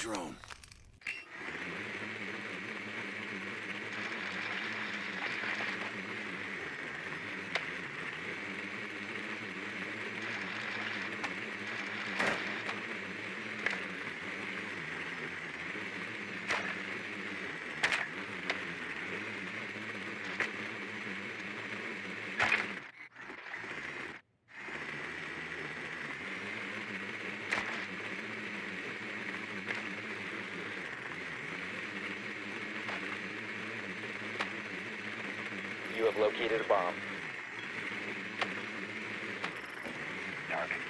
drone. Located a bomb. Target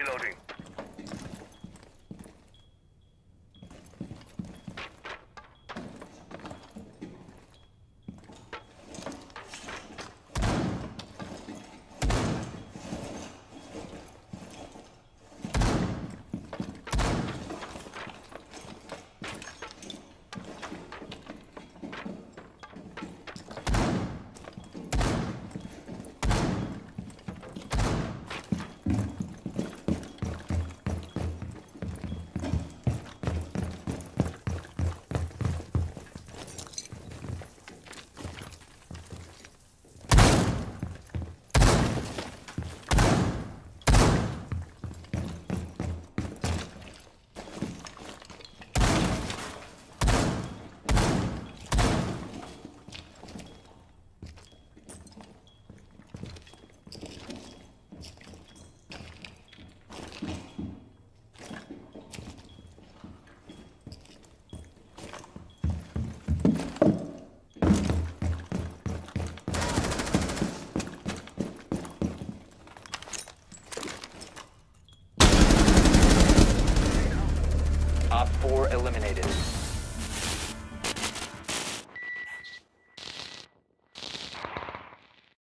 Reloading. Op 4 eliminated.